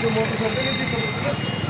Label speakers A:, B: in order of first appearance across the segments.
A: आपके मोटरसाइकिल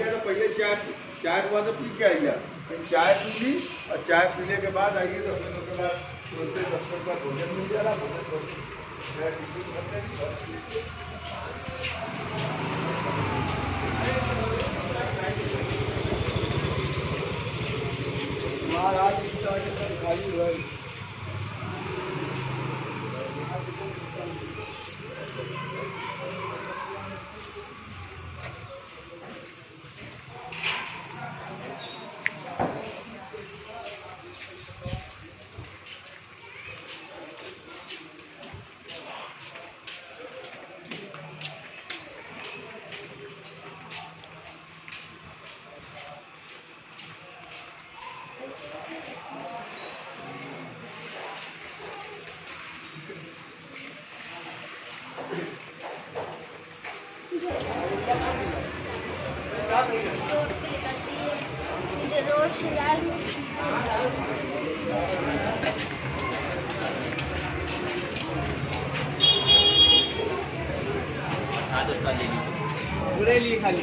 A: आइएगा तो पहले चाय चाय के बाद तो पी के आइएगा फिर चाय पी ली और चाय पीने के बाद आइए दस मिनट के बाद बोलते दस मिनट बाद भोजन मिल जाएगा। महाराज की चाय के खाली हुआ है।
B: रोज शिकार
C: बुरेली खाली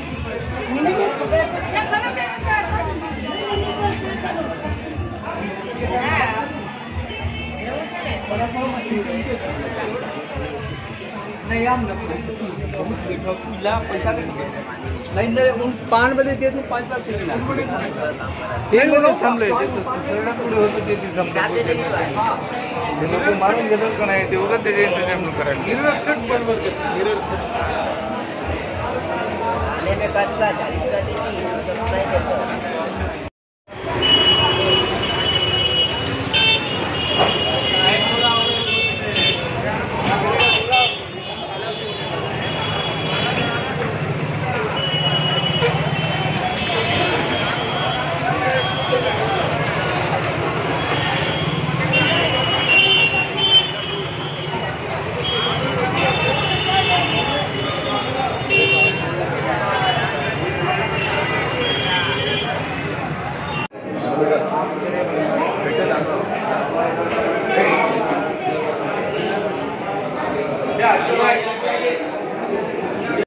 D: ले
C: नहीं हम पीला पैसा नहीं नहीं उन पान बजे दे दूँ पाँच होतं ते थांबले लोक मारून घेतात का नाही ते निरर्थक
D: खाने में कद का चालीस का देती है, तो नहीं